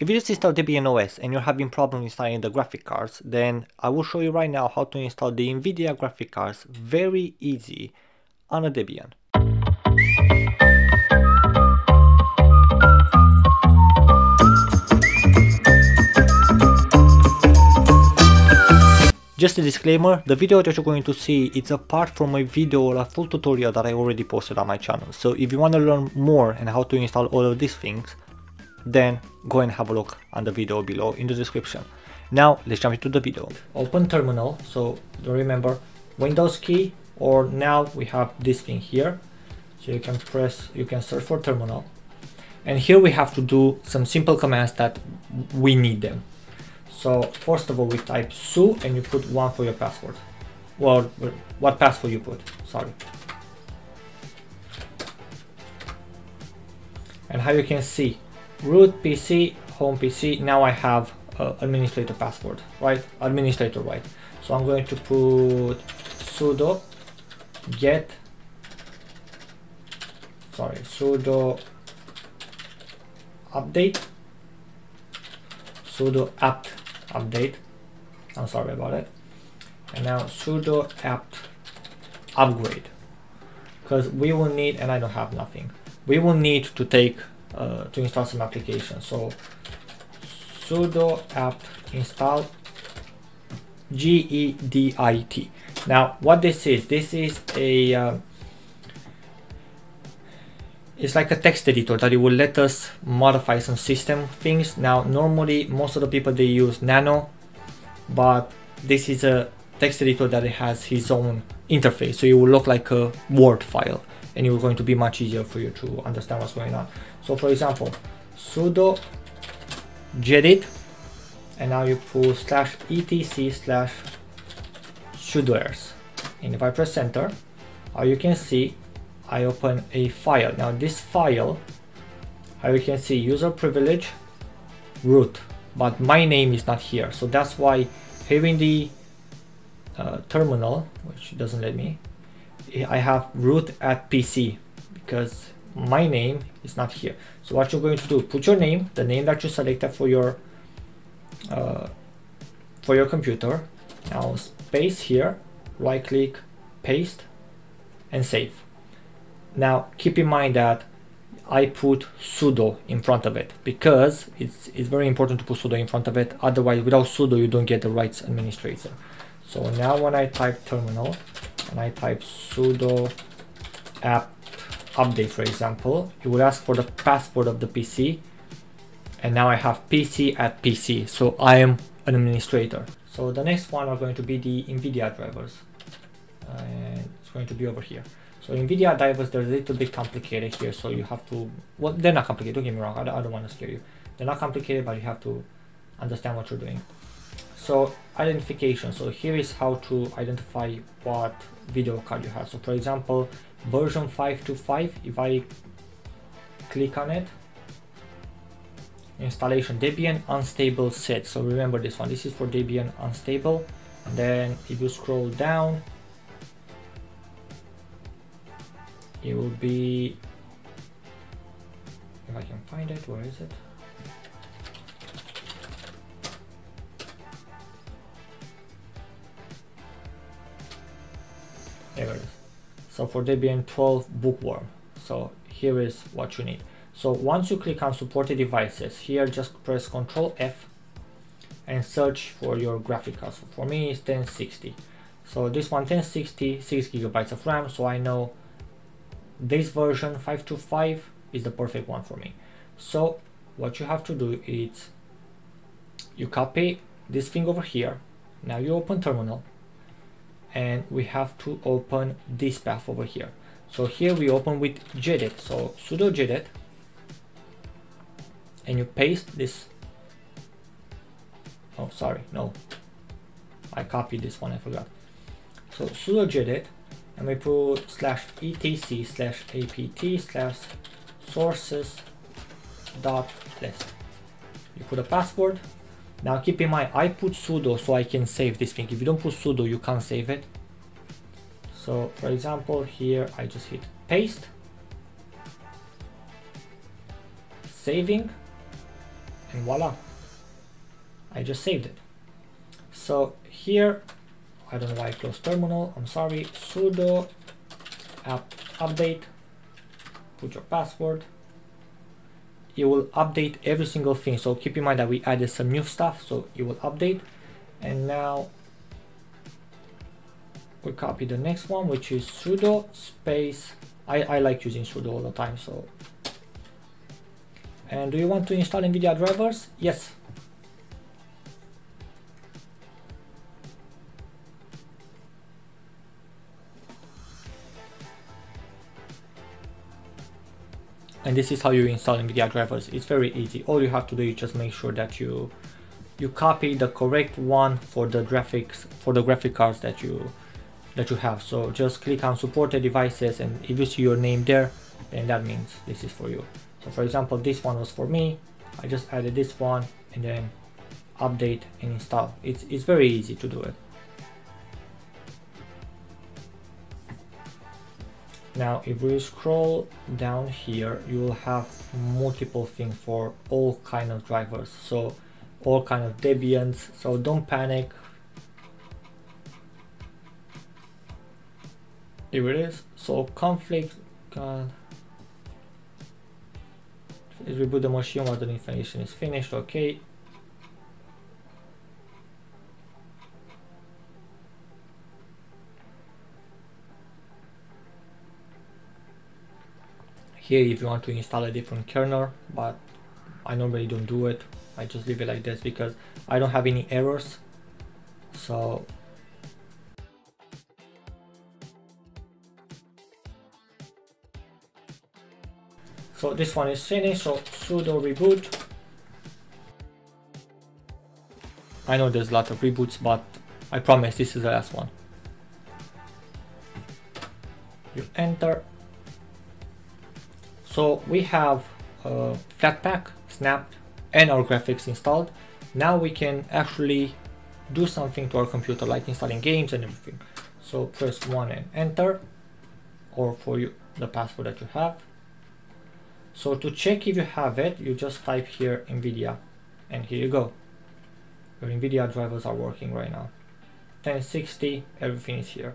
If you just install Debian OS and you're having problems installing the graphic cards, then I will show you right now how to install the NVIDIA graphic cards very easy on a Debian. Just a disclaimer, the video that you're going to see is a part from a video or a full tutorial that I already posted on my channel. So if you want to learn more and how to install all of these things, then go and have a look on the video below in the description. Now let's jump into the video. Open terminal, so remember Windows key or now we have this thing here. So you can press, you can search for terminal. And here we have to do some simple commands that we need them. So first of all, we type su and you put one for your password. Well, what password you put, sorry. And how you can see, root PC, home PC. Now I have uh, administrator password, right? Administrator, right? So I'm going to put sudo get, sorry, sudo update, sudo apt update. I'm sorry about it. And now sudo apt upgrade because we will need, and I don't have nothing. We will need to take uh, to install some applications. So sudo apt install gedit. Now what this is, this is a uh, it's like a text editor that it will let us modify some system things. Now normally most of the people they use Nano, but this is a text editor that it has his own interface so it will look like a Word file and it will going to be much easier for you to understand what's going on. So for example, sudo gedit and now you put slash etc slash sudoers and if I press enter, how you can see I open a file. Now this file, how you can see user privilege root, but my name is not here. So that's why having the uh, terminal, which doesn't let me, I have root at PC because my name is not here. So what you're going to do, put your name, the name that you selected for your uh, for your computer. Now space here, right click, paste, and save. Now keep in mind that I put sudo in front of it because it's, it's very important to put sudo in front of it. Otherwise, without sudo, you don't get the rights administrator. So now when I type terminal and I type sudo apt update, for example, it will ask for the password of the PC. And now I have PC at PC. So I am an administrator. So the next one are going to be the NVIDIA drivers. And it's going to be over here. So NVIDIA drivers, they're a little bit complicated here. So you have to, well, they're not complicated, don't get me wrong. I I don't want to scare you. They're not complicated, but you have to understand what you're doing. So identification. So here is how to identify what video card you have. So for example, version 525, if I click on it, installation Debian unstable set. So remember this one, this is for Debian unstable. And then if you scroll down, it will be if I can find it where is it so for Debian 12 bookworm. So here is what you need. So once you click on supported devices here just press ctrl F and search for your graphic card. So for me it's 1060 so this one 1060 6 gigabytes of RAM. So I know this version 525 is the perfect one for me. So what you have to do is you copy this thing over here. Now you open terminal and we have to open this path over here. So here we open with gedit. So sudo gedit and you paste this. Oh, sorry, no. I copied this one, I forgot. So sudo gedit and we put slash etc slash apt slash sources dot list. You put a password. Now keep in mind, I put sudo so I can save this thing. If you don't put sudo, you can't save it. So for example, here I just hit paste, saving, and voila. I just saved it. So here I don't know why I closed terminal. I'm sorry. Sudo apt update. Put your password it will update every single thing so keep in mind that we added some new stuff so it will update and now we copy the next one which is sudo space I, I like using sudo all the time so and do you want to install NVIDIA drivers? Yes. And this is how you install NVIDIA drivers. It's very easy. All you have to do is just make sure that you you copy the correct one for the graphics for the graphic cards that you that you have. So just click on supported devices and if you see your name there, then that means this is for you. So for example, this one was for me. I just added this one and then update and install. It's, it's very easy to do it. Now, if we scroll down here, you will have multiple things for all kind of drivers. So all kind of Debians. So don't panic. Here it is. So conflict, God, is reboot the machine while the installation is finished. Okay. Here if you want to install a different kernel, but I normally don't do it. I just leave it like this because I don't have any errors. So So this one is finished, so sudo reboot. I know there's a lot of reboots, but I promise this is the last one. You enter. So we have uh, Flatpak, Snap, and our graphics installed. Now we can actually do something to our computer, like installing games and everything. So press 1 and enter, or for you the password that you have. So to check if you have it, you just type here NVIDIA and here you go. Your NVIDIA drivers are working right now. 1060, everything is here.